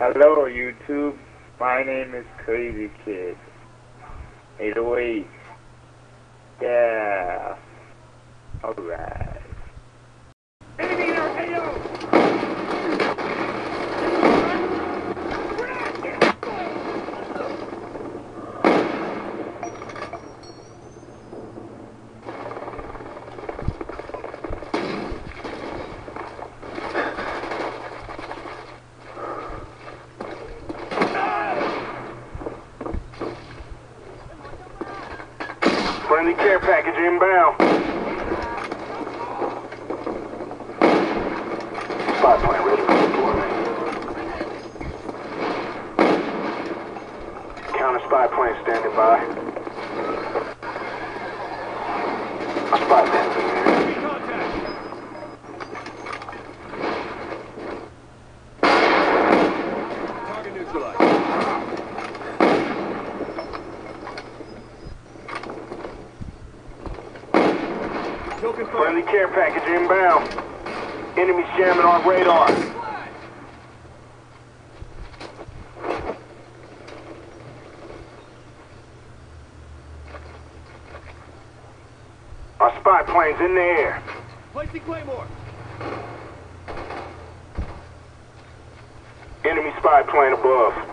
Hello, YouTube. My name is Crazy Kid. 808. Yeah. Alright. Enemy in our AO! Friendly care package inbound. Spy plane ready for deployment. Counter spy plane standing by plane's in the air. Enemy contact! Target neutralized. Kill confirmed. Friendly care package inbound. Enemies jamming our radar. Our spy plane's in the air. Placing Claymore. Enemy spy plane above.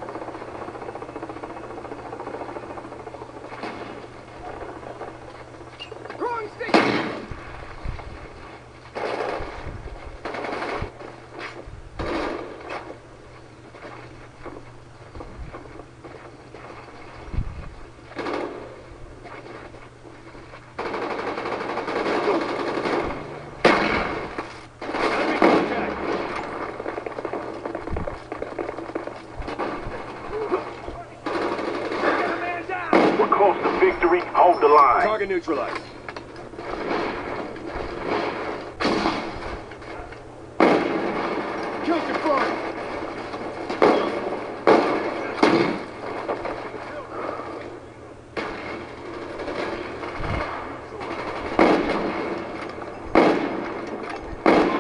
We're close to victory. Hold the line. Target neutralized. Kill confirmed.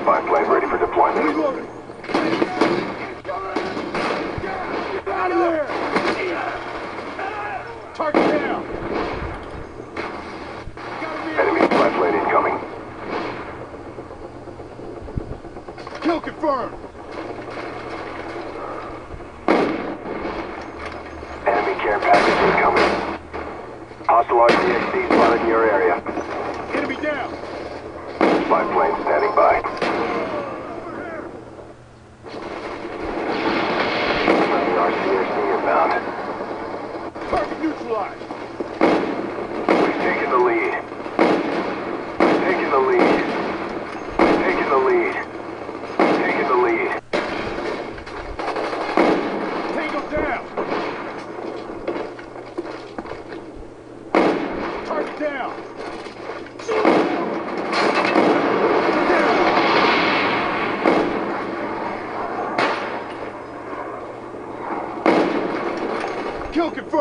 Spy plane ready for deployment. Reloading. Get out of there! Target down. Got a Enemy spy plane incoming. Kill confirmed. Enemy care package incoming. Hostile RCXD spotted in your area. Enemy down. Spy plane standing by. Friendly RCXD inbound. Target neutralized. We've taken the lead. We've taken the lead. We've taken the lead. We've taken the lead. Tango down. Target down.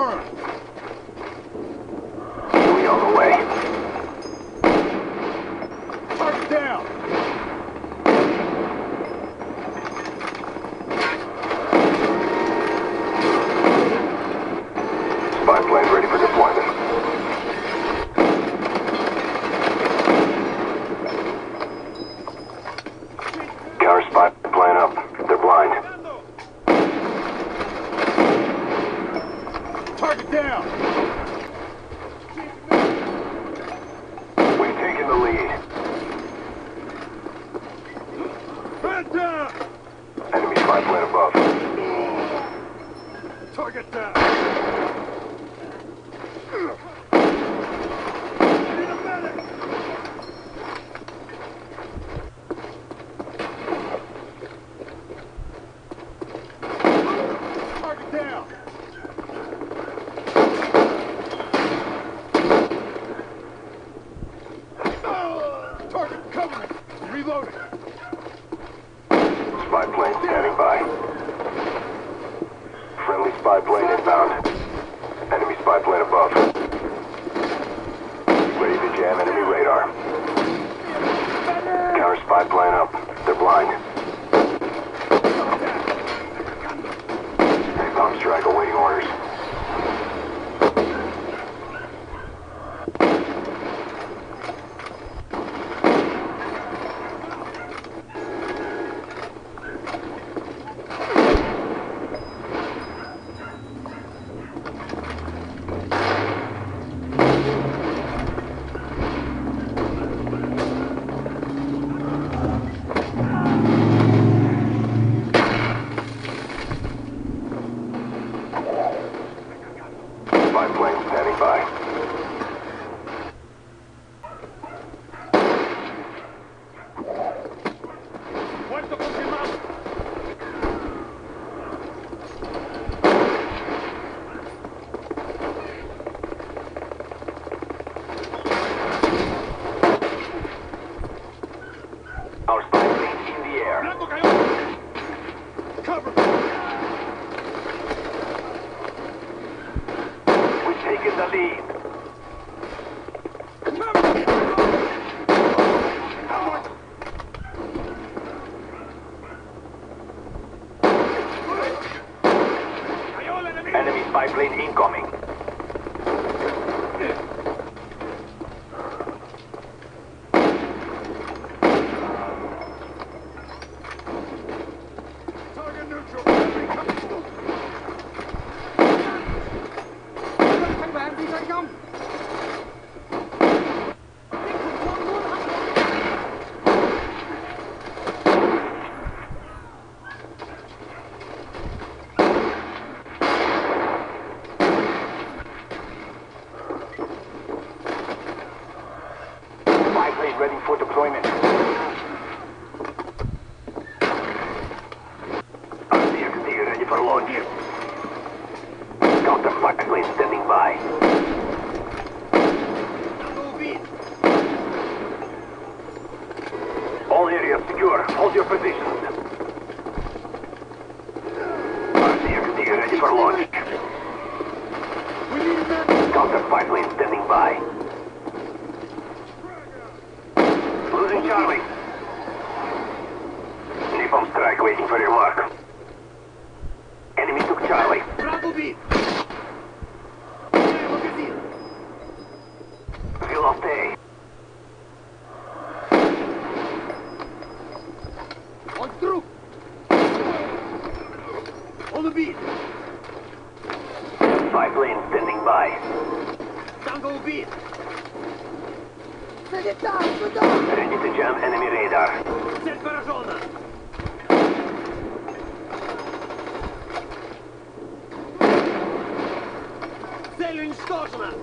Kill confirmed. Huey on the way. Target down. Spy plane ready for deployment. Counter spy plane up. They're blind. Target down. We've taken the lead. Man down. Enemy spy plane above. Target down. Need a medic. Target down. Target covering. Reloading. Spy plane standing by. Friendly spy plane inbound. Enemy spy plane above. Ready to jam enemy radar. Counter spy plane up. They're blind. Achtung auf den Mann! Spy plane incoming. Target neutral. Enemy coming. thanh bạn đi thành công Spy plane ready for deployment. RCXD launch. Counter spy plane standing by. All areas secure. Hold your positions. RCXD ready for launch. Spy plane standing by. Losing Charlie. Napalm strike waiting for your mark. Spy plane standing by. Танго убит. Залетай сюда! Ready to jam enemy radar. Цель поражена. Цель уничтожена.